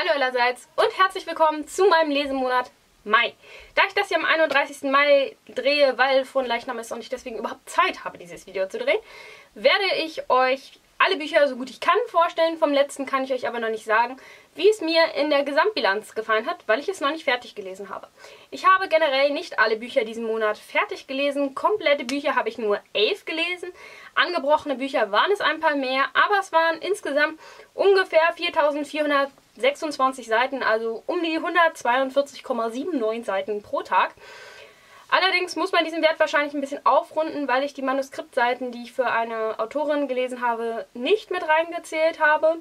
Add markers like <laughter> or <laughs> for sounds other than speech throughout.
Hallo allerseits und herzlich willkommen zu meinem Lesemonat Mai. Da ich das hier am 31. Mai drehe, weil von Leichnam ist und ich deswegen überhaupt Zeit habe, dieses Video zu drehen, werde ich euch alle Bücher so gut ich kann vorstellen. Vom letzten kann ich euch aber noch nicht sagen, wie es mir in der Gesamtbilanz gefallen hat, weil ich es noch nicht fertig gelesen habe. Ich habe generell nicht alle Bücher diesen Monat fertig gelesen. Komplette Bücher habe ich nur elf gelesen. Angebrochene Bücher waren es ein paar mehr, aber es waren insgesamt ungefähr 4426 Seiten, also um die 142,79 Seiten pro Tag. Allerdings muss man diesen Wert wahrscheinlich ein bisschen aufrunden, weil ich die Manuskriptseiten, die ich für eine Autorin gelesen habe, nicht mit reingezählt habe.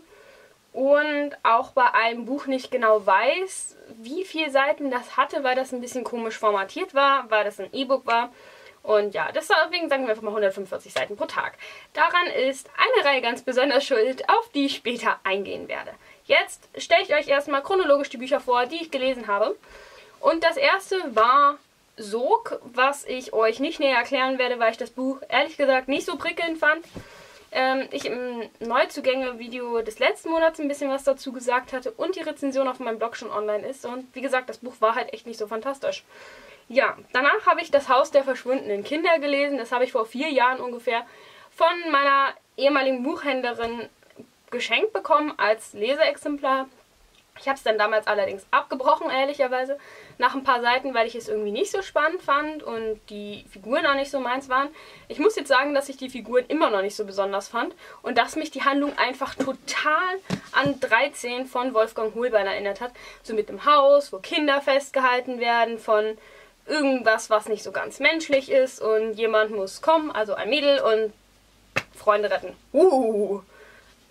Und auch bei einem Buch nicht genau weiß, wie viele Seiten das hatte, weil das ein bisschen komisch formatiert war, weil das ein E-Book war. Und ja, deswegen sagen wir einfach mal 145 Seiten pro Tag. Daran ist eine Reihe ganz besonders schuld, auf die ich später eingehen werde. Jetzt stelle ich euch erstmal chronologisch die Bücher vor, die ich gelesen habe. Und das erste war Sog, was ich euch nicht näher erklären werde, weil ich das Buch ehrlich gesagt nicht so prickelnd fand. Ähm, ich im Neuzugänge-Video des letzten Monats ein bisschen was dazu gesagt hatte und die Rezension auf meinem Blog schon online ist. Und wie gesagt, das Buch war halt echt nicht so fantastisch. Ja, danach habe ich Das Haus der verschwundenen Kinder gelesen. Das habe ich vor vier Jahren ungefähr von meiner ehemaligen Buchhändlerin geschenkt bekommen als Leseexemplar. Ich habe es dann damals allerdings abgebrochen, ehrlicherweise, nach ein paar Seiten, weil ich es irgendwie nicht so spannend fand und die Figuren auch nicht so meins waren. Ich muss jetzt sagen, dass ich die Figuren immer noch nicht so besonders fand und dass mich die Handlung einfach total an 13 von Wolfgang Hohlbein erinnert hat. So mit dem Haus, wo Kinder festgehalten werden, von irgendwas, was nicht so ganz menschlich ist und jemand muss kommen, also ein Mädel und Freunde retten. Uh,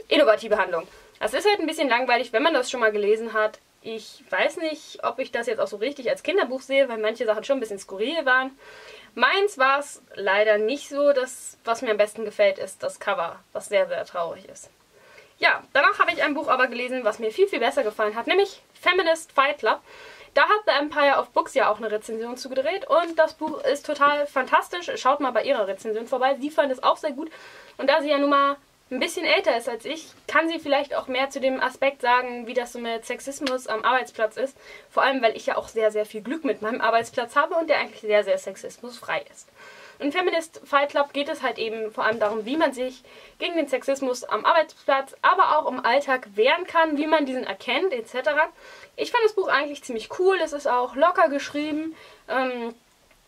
innovative Handlung. Es ist halt ein bisschen langweilig, wenn man das schon mal gelesen hat. Ich weiß nicht, ob ich das jetzt auch so richtig als Kinderbuch sehe, weil manche Sachen schon ein bisschen skurril waren. Meins war es leider nicht so. Das, was mir am besten gefällt, ist das Cover, was sehr, sehr traurig ist. Ja, danach habe ich ein Buch aber gelesen, was mir viel, viel besser gefallen hat, nämlich Feminist Fight Club. Da hat The Empire of Books ja auch eine Rezension zugedreht und das Buch ist total fantastisch. Schaut mal bei ihrer Rezension vorbei. Sie fand es auch sehr gut. Und da sie ja nun mal ein bisschen älter ist als ich, kann sie vielleicht auch mehr zu dem Aspekt sagen, wie das so mit Sexismus am Arbeitsplatz ist. Vor allem, weil ich ja auch sehr, sehr viel Glück mit meinem Arbeitsplatz habe und der eigentlich sehr, sehr sexismusfrei ist. In Feminist Fight Club geht es halt eben vor allem darum, wie man sich gegen den Sexismus am Arbeitsplatz, aber auch im Alltag wehren kann, wie man diesen erkennt, etc. Ich fand das Buch eigentlich ziemlich cool, es ist auch locker geschrieben. Ähm,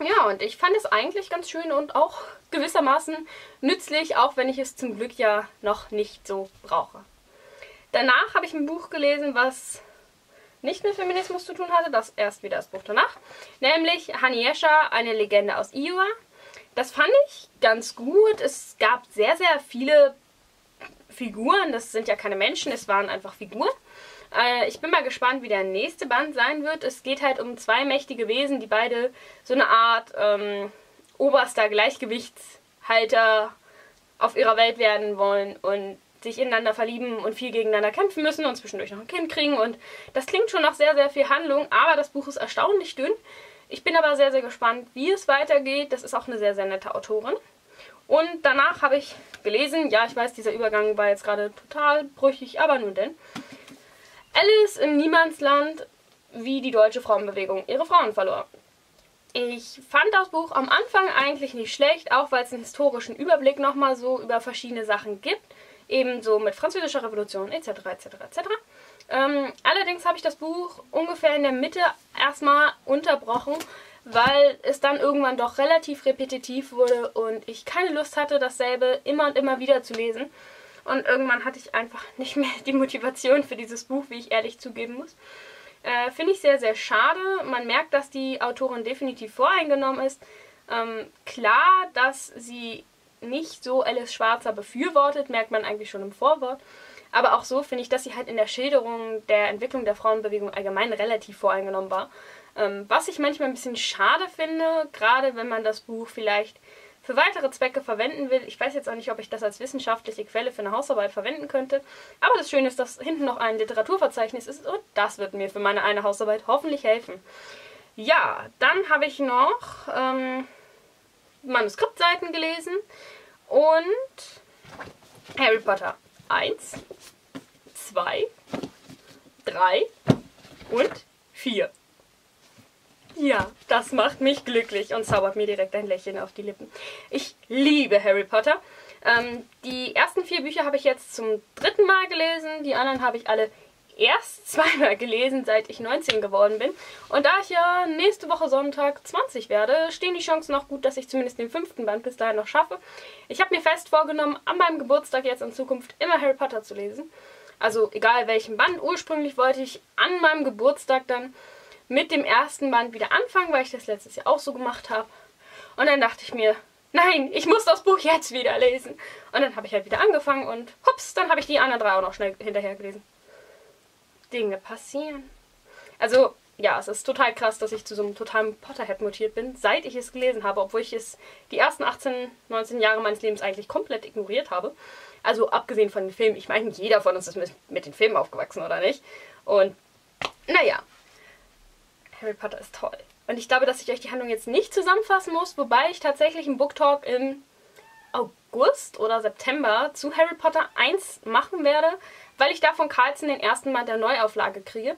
ja, und ich fand es eigentlich ganz schön und auch gewissermaßen nützlich, auch wenn ich es zum Glück ja noch nicht so brauche. Danach habe ich ein Buch gelesen, was nicht mit Feminismus zu tun hatte, das erst wieder das Buch danach, nämlich Haniesha, eine Legende aus Iowa. Das fand ich ganz gut. Es gab sehr, sehr viele Figuren. Das sind ja keine Menschen, es waren einfach Figuren. Äh, ich bin mal gespannt, wie der nächste Band sein wird. Es geht halt um zwei mächtige Wesen, die beide so eine Art ähm, oberster Gleichgewichtshalter auf ihrer Welt werden wollen und sich ineinander verlieben und viel gegeneinander kämpfen müssen und zwischendurch noch ein Kind kriegen. Und das klingt schon nach sehr, sehr viel Handlung, aber das Buch ist erstaunlich dünn. Ich bin aber sehr, sehr gespannt, wie es weitergeht. Das ist auch eine sehr, sehr nette Autorin. Und danach habe ich gelesen, ja, ich weiß, dieser Übergang war jetzt gerade total brüchig, aber nun denn. Alice im Niemandsland, wie die deutsche Frauenbewegung ihre Frauen verlor. Ich fand das Buch am Anfang eigentlich nicht schlecht, auch weil es einen historischen Überblick nochmal so über verschiedene Sachen gibt. Ebenso mit französischer Revolution etc. etc. etc. Ähm, allerdings habe ich das Buch ungefähr in der Mitte erstmal unterbrochen, weil es dann irgendwann doch relativ repetitiv wurde und ich keine Lust hatte, dasselbe immer und immer wieder zu lesen. Und irgendwann hatte ich einfach nicht mehr die Motivation für dieses Buch, wie ich ehrlich zugeben muss. Äh, Finde ich sehr, sehr schade. Man merkt, dass die Autorin definitiv voreingenommen ist. Ähm, klar, dass sie nicht so Alice Schwarzer befürwortet, merkt man eigentlich schon im Vorwort. Aber auch so finde ich, dass sie halt in der Schilderung der Entwicklung der Frauenbewegung allgemein relativ voreingenommen war. Ähm, was ich manchmal ein bisschen schade finde, gerade wenn man das Buch vielleicht für weitere Zwecke verwenden will. Ich weiß jetzt auch nicht, ob ich das als wissenschaftliche Quelle für eine Hausarbeit verwenden könnte. Aber das Schöne ist, dass hinten noch ein Literaturverzeichnis ist und das wird mir für meine eine Hausarbeit hoffentlich helfen. Ja, dann habe ich noch ähm, Manuskriptseiten gelesen und Harry Potter 1, 2, drei und vier. Ja, das macht mich glücklich und zaubert mir direkt ein Lächeln auf die Lippen. Ich liebe Harry Potter. Ähm, die ersten vier Bücher habe ich jetzt zum dritten Mal gelesen. Die anderen habe ich alle erst <laughs> zweimal gelesen, seit ich 19 geworden bin. Und da ich ja nächste Woche Sonntag 20 werde, stehen die Chancen noch gut, dass ich zumindest den fünften Band bis dahin noch schaffe. Ich habe mir fest vorgenommen, an meinem Geburtstag jetzt in Zukunft immer Harry Potter zu lesen. Also egal welchen Band. Ursprünglich wollte ich an meinem Geburtstag dann mit dem ersten Band wieder anfangen, weil ich das letztes Jahr auch so gemacht habe. Und dann dachte ich mir, nein, ich muss das Buch jetzt wieder lesen. Und dann habe ich halt wieder angefangen und hups, dann habe ich die anderen drei auch noch schnell hinterher gelesen. Dinge passieren. Also, ja, es ist total krass, dass ich zu so einem totalen Potterhead mutiert bin, seit ich es gelesen habe, obwohl ich es die ersten 18, 19 Jahre meines Lebens eigentlich komplett ignoriert habe. Also abgesehen von den Filmen. Ich meine, jeder von uns ist mit, mit den Filmen aufgewachsen, oder nicht? Und naja, Harry Potter ist toll. Und ich glaube, dass ich euch die Handlung jetzt nicht zusammenfassen muss, wobei ich tatsächlich einen Booktalk im August oder September zu Harry Potter 1 machen werde, weil ich da von Carlsen den ersten Mal der Neuauflage kriege.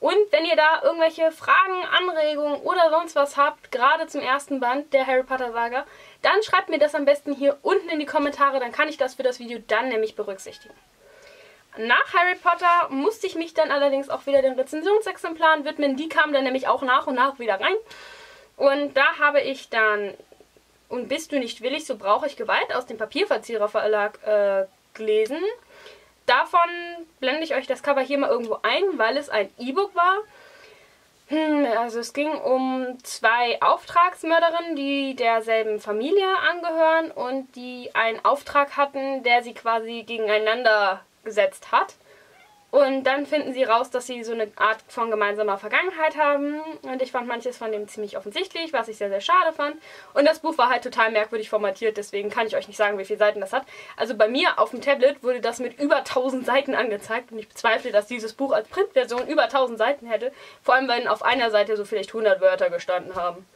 Und wenn ihr da irgendwelche Fragen, Anregungen oder sonst was habt, gerade zum ersten Band der Harry Potter Saga, dann schreibt mir das am besten hier unten in die Kommentare, dann kann ich das für das Video dann nämlich berücksichtigen. Nach Harry Potter musste ich mich dann allerdings auch wieder den Rezensionsexemplaren widmen. Die kamen dann nämlich auch nach und nach wieder rein. Und da habe ich dann Und bist du nicht willig, so brauche ich Gewalt aus dem Papierverzieher Verlag äh, gelesen. Davon blende ich euch das Cover hier mal irgendwo ein, weil es ein E-Book war. Hm, also es ging um zwei Auftragsmörderinnen, die derselben Familie angehören und die einen Auftrag hatten, der sie quasi gegeneinander gesetzt hat. Und dann finden sie raus, dass sie so eine Art von gemeinsamer Vergangenheit haben. Und ich fand manches von dem ziemlich offensichtlich, was ich sehr, sehr schade fand. Und das Buch war halt total merkwürdig formatiert, deswegen kann ich euch nicht sagen, wie viele Seiten das hat. Also bei mir auf dem Tablet wurde das mit über 1000 Seiten angezeigt. Und ich bezweifle, dass dieses Buch als Printversion über 1000 Seiten hätte. Vor allem, wenn auf einer Seite so vielleicht 100 Wörter gestanden haben.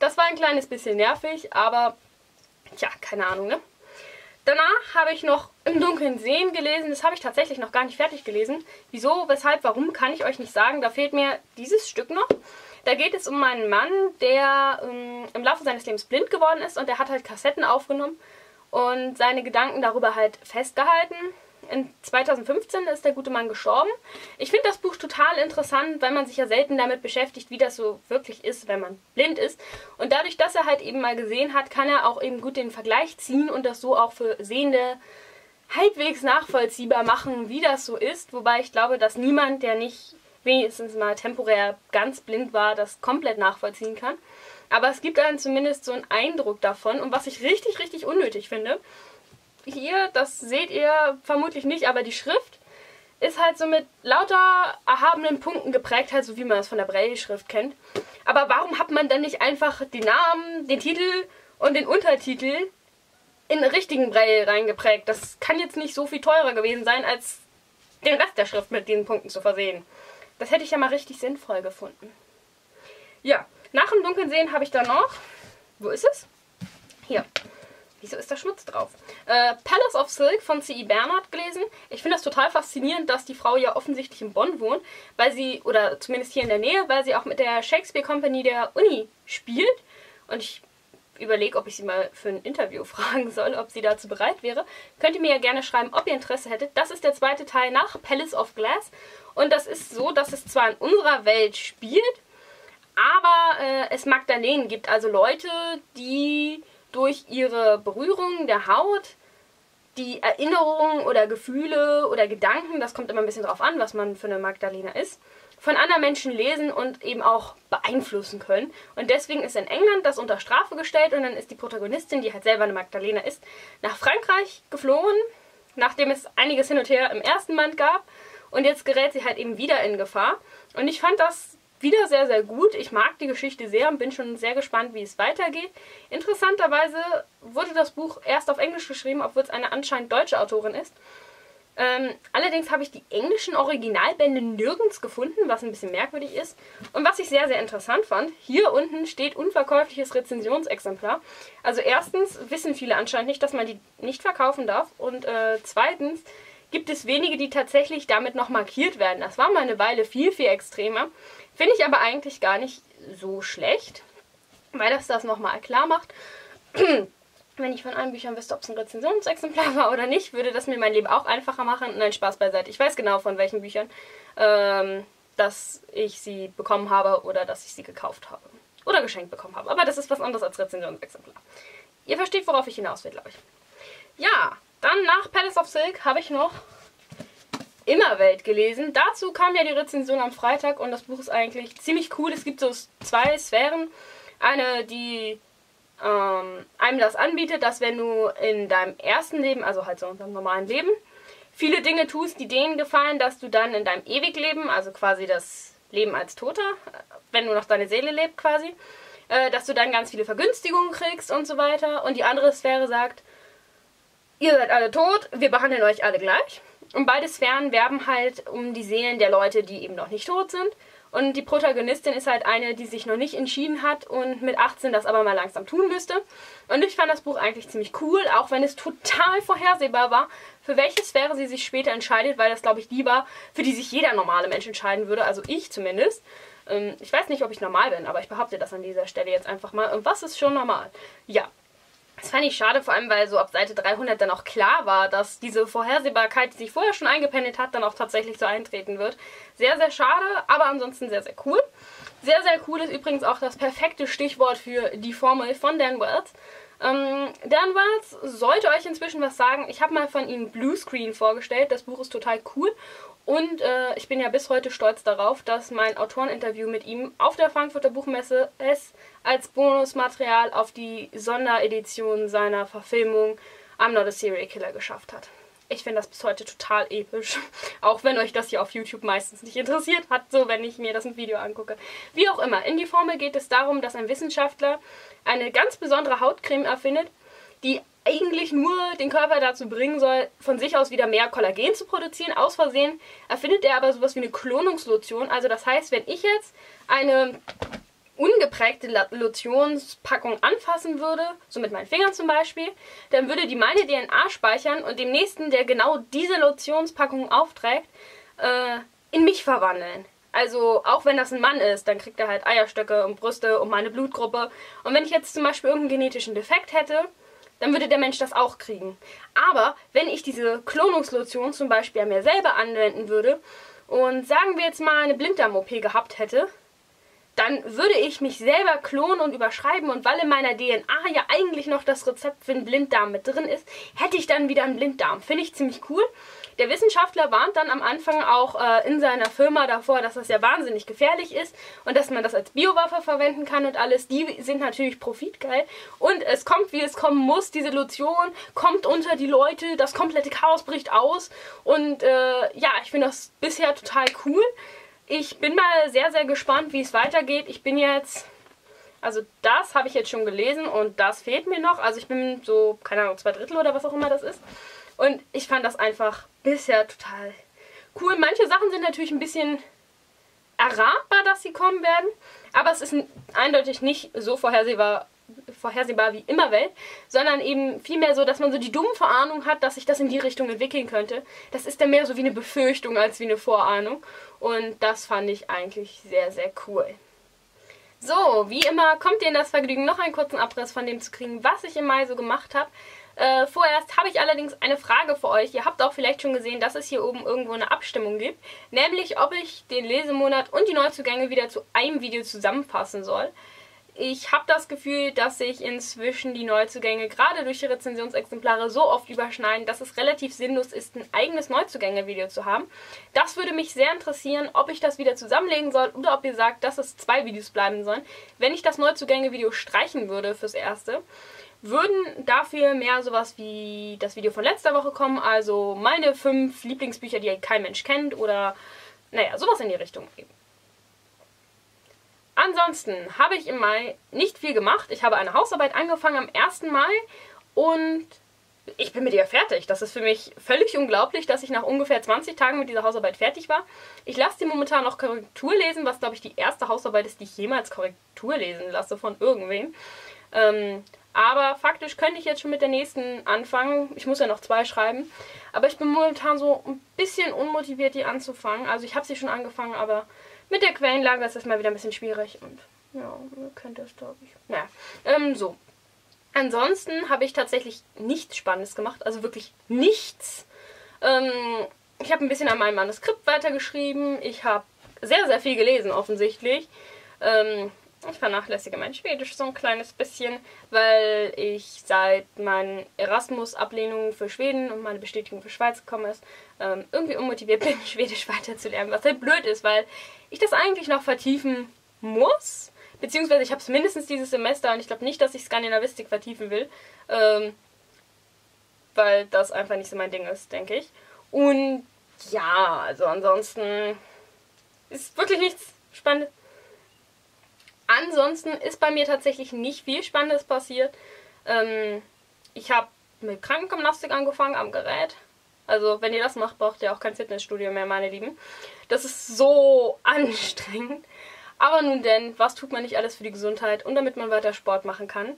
Das war ein kleines bisschen nervig, aber tja, keine Ahnung, ne? Danach habe ich noch Im Dunkeln sehen gelesen. Das habe ich tatsächlich noch gar nicht fertig gelesen. Wieso, weshalb, warum, kann ich euch nicht sagen. Da fehlt mir dieses Stück noch. Da geht es um einen Mann, der ähm, im Laufe seines Lebens blind geworden ist und der hat halt Kassetten aufgenommen und seine Gedanken darüber halt festgehalten in 2015 ist der gute Mann gestorben. Ich finde das Buch total interessant, weil man sich ja selten damit beschäftigt, wie das so wirklich ist, wenn man blind ist. Und dadurch, dass er halt eben mal gesehen hat, kann er auch eben gut den Vergleich ziehen und das so auch für Sehende halbwegs nachvollziehbar machen, wie das so ist. Wobei ich glaube, dass niemand, der nicht wenigstens mal temporär ganz blind war, das komplett nachvollziehen kann. Aber es gibt einen zumindest so einen Eindruck davon. Und was ich richtig, richtig unnötig finde, hier, das seht ihr vermutlich nicht, aber die Schrift ist halt so mit lauter erhabenen Punkten geprägt, halt so wie man es von der Braille-Schrift kennt. Aber warum hat man dann nicht einfach den Namen, den Titel und den Untertitel in richtigen Braille reingeprägt? Das kann jetzt nicht so viel teurer gewesen sein, als den Rest der Schrift mit diesen Punkten zu versehen. Das hätte ich ja mal richtig sinnvoll gefunden. Ja, nach dem Dunkeln sehen habe ich dann noch. Wo ist es? Hier. Wieso ist da Schmutz drauf? Äh, Palace of Silk von C.E. Bernard gelesen. Ich finde das total faszinierend, dass die Frau ja offensichtlich in Bonn wohnt, weil sie, oder zumindest hier in der Nähe, weil sie auch mit der Shakespeare Company der Uni spielt. Und ich überlege, ob ich sie mal für ein Interview <laughs> fragen soll, ob sie dazu bereit wäre. Könnt ihr mir ja gerne schreiben, ob ihr Interesse hättet. Das ist der zweite Teil nach Palace of Glass. Und das ist so, dass es zwar in unserer Welt spielt, aber äh, es Magdalenen gibt, also Leute, die durch ihre Berührung der Haut die Erinnerungen oder Gefühle oder Gedanken, das kommt immer ein bisschen drauf an, was man für eine Magdalena ist, von anderen Menschen lesen und eben auch beeinflussen können. Und deswegen ist in England das unter Strafe gestellt und dann ist die Protagonistin, die halt selber eine Magdalena ist, nach Frankreich geflohen, nachdem es einiges hin und her im ersten Band gab. Und jetzt gerät sie halt eben wieder in Gefahr. Und ich fand das wieder sehr, sehr gut. Ich mag die Geschichte sehr und bin schon sehr gespannt, wie es weitergeht. Interessanterweise wurde das Buch erst auf Englisch geschrieben, obwohl es eine anscheinend deutsche Autorin ist. Ähm, allerdings habe ich die englischen Originalbände nirgends gefunden, was ein bisschen merkwürdig ist. Und was ich sehr, sehr interessant fand, hier unten steht unverkäufliches Rezensionsexemplar. Also erstens wissen viele anscheinend nicht, dass man die nicht verkaufen darf. Und äh, zweitens gibt es wenige, die tatsächlich damit noch markiert werden. Das war mal eine Weile viel, viel extremer. Finde ich aber eigentlich gar nicht so schlecht, weil das das nochmal klar macht. <clears throat> Wenn ich von allen Büchern wüsste, ob es ein Rezensionsexemplar war oder nicht, würde das mir mein Leben auch einfacher machen. Nein, Spaß beiseite. Ich weiß genau, von welchen Büchern, ähm, dass ich sie bekommen habe oder dass ich sie gekauft habe. Oder geschenkt bekommen habe. Aber das ist was anderes als Rezensionsexemplar. Ihr versteht, worauf ich hinaus will, glaube ich. Ja, dann nach Palace of Silk habe ich noch Immerwelt gelesen. Dazu kam ja die Rezension am Freitag und das Buch ist eigentlich ziemlich cool. Es gibt so zwei Sphären. Eine, die ähm, einem das anbietet, dass wenn du in deinem ersten Leben, also halt so in deinem normalen Leben, viele Dinge tust, die denen gefallen, dass du dann in deinem Ewigleben, also quasi das Leben als Toter, wenn du noch deine Seele lebt quasi, äh, dass du dann ganz viele Vergünstigungen kriegst und so weiter. Und die andere Sphäre sagt, ihr seid alle tot, wir behandeln euch alle gleich. Und beide Sphären werben halt um die Seelen der Leute, die eben noch nicht tot sind. Und die Protagonistin ist halt eine, die sich noch nicht entschieden hat und mit 18 das aber mal langsam tun müsste. Und ich fand das Buch eigentlich ziemlich cool, auch wenn es total vorhersehbar war, für welche Sphäre sie sich später entscheidet, weil das, glaube ich, die war, für die sich jeder normale Mensch entscheiden würde, also ich zumindest. Ähm, ich weiß nicht, ob ich normal bin, aber ich behaupte das an dieser Stelle jetzt einfach mal. Und was ist schon normal? Ja, das fand ich schade, vor allem weil so ab Seite 300 dann auch klar war, dass diese Vorhersehbarkeit, die sich vorher schon eingependelt hat, dann auch tatsächlich so eintreten wird. Sehr, sehr schade, aber ansonsten sehr, sehr cool. Sehr, sehr cool ist übrigens auch das perfekte Stichwort für die Formel von Dan Wells. Ähm, Dan Wells sollte euch inzwischen was sagen. Ich habe mal von ihm Bluescreen vorgestellt. Das Buch ist total cool und äh, ich bin ja bis heute stolz darauf, dass mein Autoreninterview mit ihm auf der Frankfurter Buchmesse es als Bonusmaterial auf die Sonderedition seiner Verfilmung I'm Not a Serial Killer geschafft hat. Ich finde das bis heute total episch. <laughs> Auch wenn euch das hier auf YouTube meistens nicht interessiert hat, so wenn ich mir das im Video angucke. Wie auch immer, in die Formel geht es darum, dass ein Wissenschaftler eine ganz besondere Hautcreme erfindet, die eigentlich nur den Körper dazu bringen soll, von sich aus wieder mehr Kollagen zu produzieren. Aus Versehen erfindet er aber sowas wie eine Klonungslotion. Also das heißt, wenn ich jetzt eine ungeprägte Lotionspackung anfassen würde, so mit meinen Fingern zum Beispiel, dann würde die meine DNA speichern und dem nächsten, der genau diese Lotionspackung aufträgt, äh, in mich verwandeln. Also auch wenn das ein Mann ist, dann kriegt er halt Eierstöcke und Brüste und meine Blutgruppe. Und wenn ich jetzt zum Beispiel irgendeinen genetischen Defekt hätte, dann würde der Mensch das auch kriegen. Aber wenn ich diese Klonungslotion zum Beispiel an mir selber anwenden würde und sagen wir jetzt mal eine Blinddarm-OP gehabt hätte, dann würde ich mich selber klonen und überschreiben und weil in meiner DNA ja eigentlich noch das Rezept für einen Blinddarm mit drin ist, hätte ich dann wieder einen Blinddarm. Finde ich ziemlich cool. Der Wissenschaftler warnt dann am Anfang auch äh, in seiner Firma davor, dass das ja wahnsinnig gefährlich ist und dass man das als Biowaffe verwenden kann und alles. Die sind natürlich profitgeil und es kommt, wie es kommen muss. Diese Lotion kommt unter die Leute, das komplette Chaos bricht aus und äh, ja, ich finde das bisher total cool. Ich bin mal sehr, sehr gespannt, wie es weitergeht. Ich bin jetzt, also das habe ich jetzt schon gelesen und das fehlt mir noch. Also ich bin so, keine Ahnung, zwei Drittel oder was auch immer das ist. Und ich fand das einfach bisher total cool. Manche Sachen sind natürlich ein bisschen erratbar, dass sie kommen werden. Aber es ist eindeutig nicht so vorhersehbar, vorhersehbar wie immer Welt, sondern eben vielmehr so, dass man so die dumme Vorahnung hat, dass sich das in die Richtung entwickeln könnte. Das ist dann mehr so wie eine Befürchtung als wie eine Vorahnung. Und das fand ich eigentlich sehr, sehr cool. So, wie immer kommt ihr in das Vergnügen, noch einen kurzen Abriss von dem zu kriegen, was ich im Mai so gemacht habe. Äh, vorerst habe ich allerdings eine Frage für euch. Ihr habt auch vielleicht schon gesehen, dass es hier oben irgendwo eine Abstimmung gibt. Nämlich, ob ich den Lesemonat und die Neuzugänge wieder zu einem Video zusammenfassen soll. Ich habe das Gefühl, dass sich inzwischen die Neuzugänge gerade durch die Rezensionsexemplare so oft überschneiden, dass es relativ sinnlos ist, ein eigenes Neuzugänge-Video zu haben. Das würde mich sehr interessieren, ob ich das wieder zusammenlegen soll oder ob ihr sagt, dass es zwei Videos bleiben sollen. Wenn ich das Neuzugänge-Video streichen würde fürs Erste, würden dafür mehr sowas wie das Video von letzter Woche kommen, also meine fünf Lieblingsbücher, die kein Mensch kennt oder naja, sowas in die Richtung eben. Ansonsten habe ich im Mai nicht viel gemacht. Ich habe eine Hausarbeit angefangen am 1. Mai und ich bin mit ihr fertig. Das ist für mich völlig unglaublich, dass ich nach ungefähr 20 Tagen mit dieser Hausarbeit fertig war. Ich lasse sie momentan noch Korrektur lesen, was glaube ich die erste Hausarbeit ist, die ich jemals Korrektur lesen lasse von irgendwem. Ähm, Aber faktisch könnte ich jetzt schon mit der nächsten anfangen. Ich muss ja noch zwei schreiben. Aber ich bin momentan so ein bisschen unmotiviert, die anzufangen. Also ich habe sie schon angefangen, aber mit der Quellenlage ist das mal wieder ein bisschen schwierig. Und ja, könnte es, glaube ich. Naja, ähm, so. Ansonsten habe ich tatsächlich nichts Spannendes gemacht. Also wirklich nichts. Ähm, ich habe ein bisschen an meinem Manuskript weitergeschrieben. Ich habe sehr, sehr viel gelesen, offensichtlich. Ähm, ich vernachlässige mein Schwedisch so ein kleines bisschen, weil ich seit meinen Erasmus-Ablehnungen für Schweden und meine Bestätigung für Schweiz gekommen ist, ähm, irgendwie unmotiviert bin, <laughs> Schwedisch weiterzulernen, was halt blöd ist, weil ich das eigentlich noch vertiefen muss. Beziehungsweise ich habe es mindestens dieses Semester und ich glaube nicht, dass ich Skandinavistik vertiefen will. Ähm, weil das einfach nicht so mein Ding ist, denke ich. Und ja, also ansonsten ist wirklich nichts Spannendes. Ansonsten ist bei mir tatsächlich nicht viel Spannendes passiert. Ähm, ich habe mit Krankengymnastik angefangen am Gerät. Also, wenn ihr das macht, braucht ihr auch kein Fitnessstudio mehr, meine Lieben. Das ist so <laughs> anstrengend. Aber nun denn, was tut man nicht alles für die Gesundheit und damit man weiter Sport machen kann?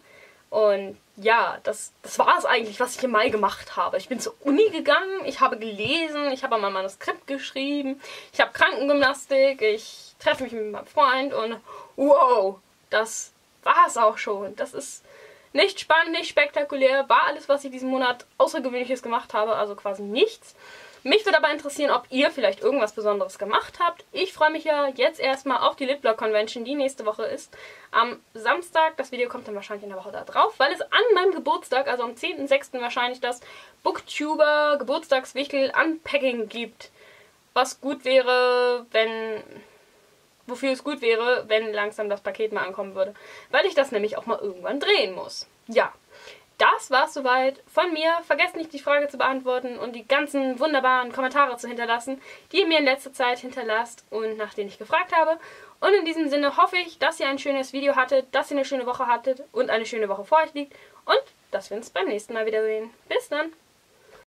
Und ja, das, das war es eigentlich, was ich im Mai gemacht habe. Ich bin zur Uni gegangen, ich habe gelesen, ich habe mein Manuskript geschrieben, ich habe Krankengymnastik, ich treffe mich mit meinem Freund und wow, das war es auch schon. Das ist nicht spannend, nicht spektakulär, war alles, was ich diesen Monat Außergewöhnliches gemacht habe, also quasi nichts. Mich würde aber interessieren, ob ihr vielleicht irgendwas Besonderes gemacht habt. Ich freue mich ja jetzt erstmal auf die Litblock Convention, die nächste Woche ist. Am Samstag, das Video kommt dann wahrscheinlich in der Woche da drauf, weil es an meinem Geburtstag, also am 10.06. wahrscheinlich das Booktuber Geburtstagswichtel Unpacking gibt. Was gut wäre, wenn wofür es gut wäre, wenn langsam das Paket mal ankommen würde. Weil ich das nämlich auch mal irgendwann drehen muss. Ja, das war's soweit von mir. Vergesst nicht, die Frage zu beantworten und die ganzen wunderbaren Kommentare zu hinterlassen, die ihr mir in letzter Zeit hinterlasst und nach denen ich gefragt habe. Und in diesem Sinne hoffe ich, dass ihr ein schönes Video hattet, dass ihr eine schöne Woche hattet und eine schöne Woche vor euch liegt und dass wir uns beim nächsten Mal wiedersehen. Bis dann!